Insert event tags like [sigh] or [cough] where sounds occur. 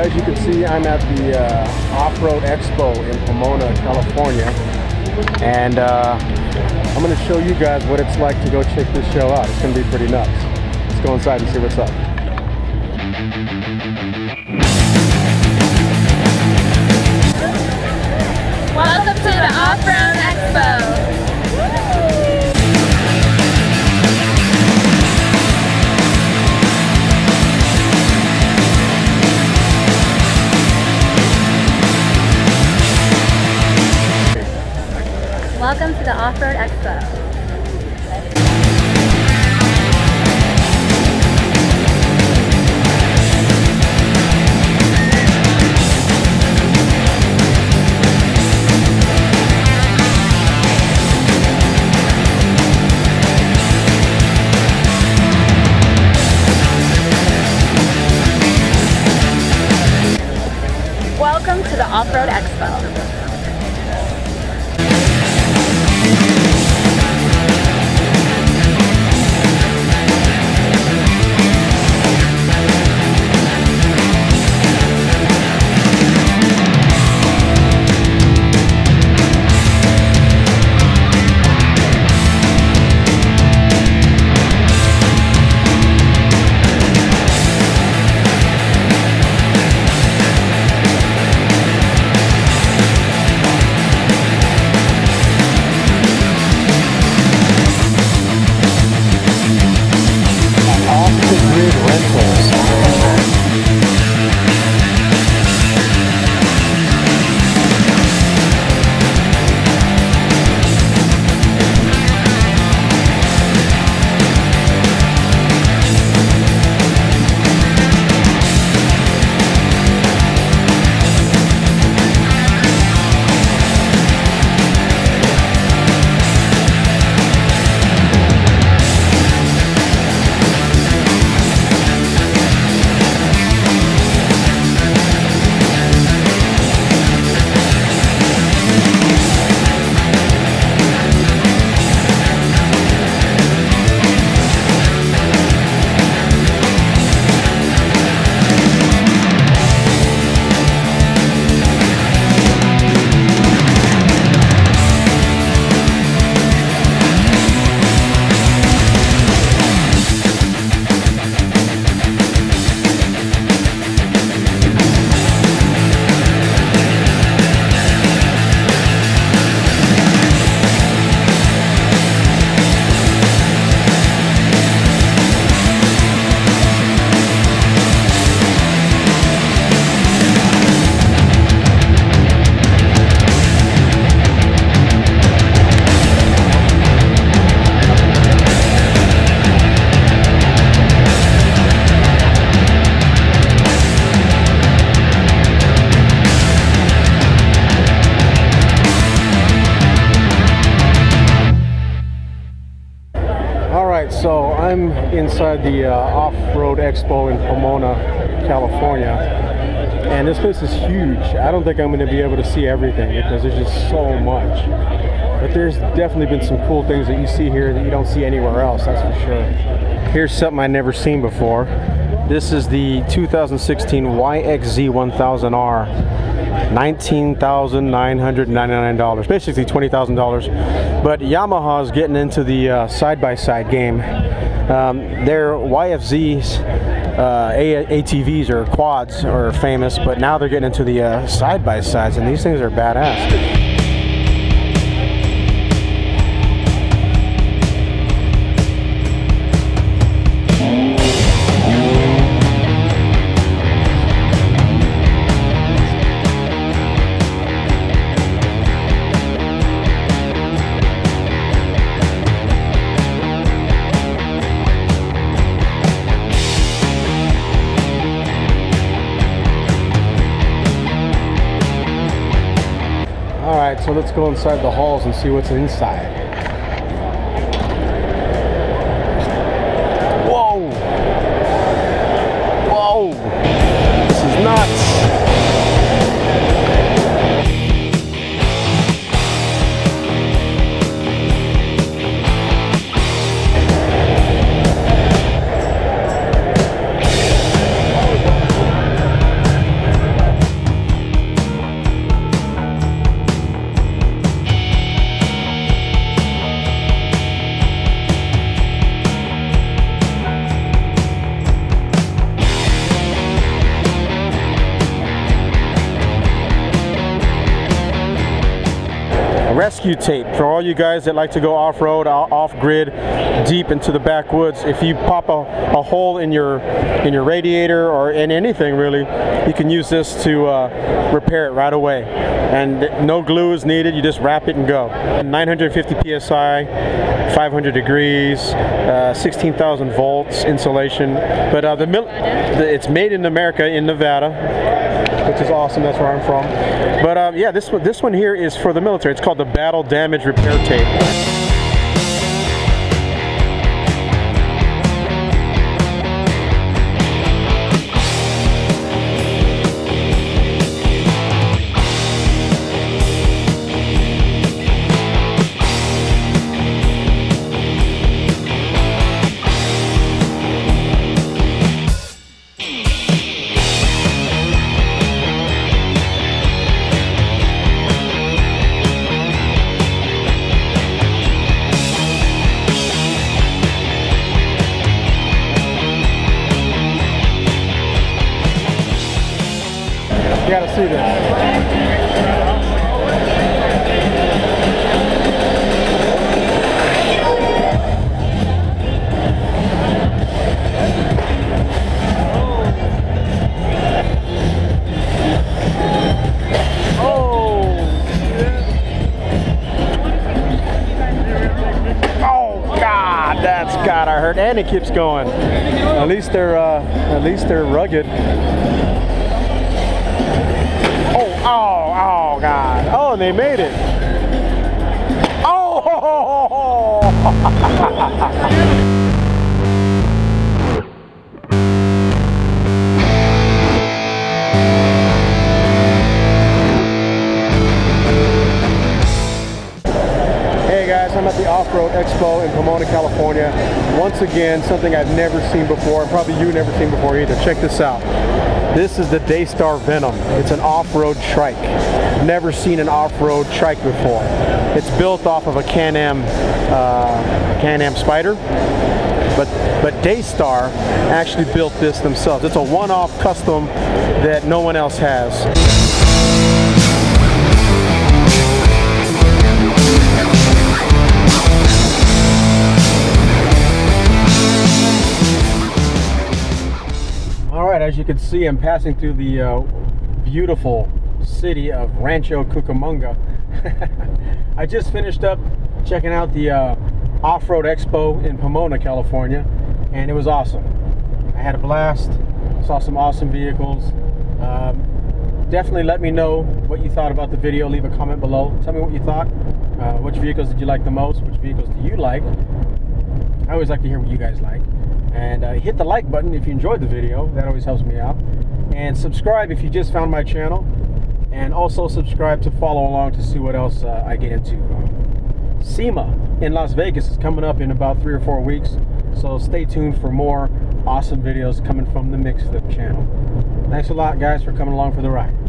as you can see, I'm at the uh, Off-Road Expo in Pomona, California. And uh, I'm going to show you guys what it's like to go check this show out. It's going to be pretty nuts. Let's go inside and see what's up. Welcome to the Off-Road Expo. Off-Road Expo. Welcome to the Off-Road Expo. I'm inside the uh, Off-Road Expo in Pomona, California, and this place is huge. I don't think I'm going to be able to see everything because there's just so much. But there's definitely been some cool things that you see here that you don't see anywhere else. That's for sure. Here's something I've never seen before. This is the 2016 YXZ 1000R. $19,999, basically $20,000. But Yamaha's getting into the uh, side-by-side game. Um, their YFZs, uh, ATVs or quads are famous, but now they're getting into the uh, side-by-sides, and these things are badass. So let's go inside the halls and see what's inside. Rescue tape for all you guys that like to go off-road, off-grid, deep into the backwoods. If you pop a, a, hole in your in your radiator or in anything really, you can use this to uh, repair it right away. And no glue is needed. You just wrap it and go. 950 psi, 500 degrees, uh, 16,000 volts insulation. But uh, the, the it's made in America in Nevada which is awesome. That's where I'm from. But um, yeah, this one, this one here is for the military. It's called the Battle Damage Repair Tape. Hurt. And it keeps going. At least they're uh, at least they're rugged Oh, oh, God. Oh, and they made it. Oh! Hey guys, I'm at the Off-Road Expo in Pomona, California. Once again, something I've never seen before, and probably you've never seen before either. Check this out. This is the Daystar Venom. It's an off-road trike. Never seen an off-road trike before. It's built off of a Can-Am uh, Can-Am Spyder, but but Daystar actually built this themselves. It's a one-off custom that no one else has. As you can see, I'm passing through the uh, beautiful city of Rancho Cucamonga. [laughs] I just finished up checking out the uh, Off-Road Expo in Pomona, California, and it was awesome. I had a blast, saw some awesome vehicles. Um, definitely let me know what you thought about the video. Leave a comment below. Tell me what you thought. Uh, which vehicles did you like the most? Which vehicles do you like? I always like to hear what you guys like and uh, hit the like button if you enjoyed the video. That always helps me out. And subscribe if you just found my channel. And also subscribe to follow along to see what else uh, I get into. SEMA in Las Vegas is coming up in about three or four weeks. So stay tuned for more awesome videos coming from the Mix Flip channel. Thanks a lot guys for coming along for the ride